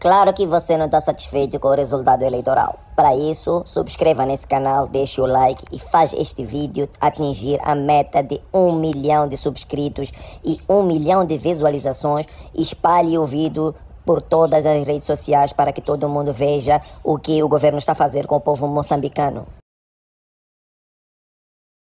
Claro que você não está satisfeito com o resultado eleitoral. Para isso, subscreva nesse canal, deixe o like e faz este vídeo atingir a meta de um milhão de subscritos e um milhão de visualizações. Espalhe o vídeo por todas as redes sociais para que todo mundo veja o que o governo está fazendo com o povo moçambicano.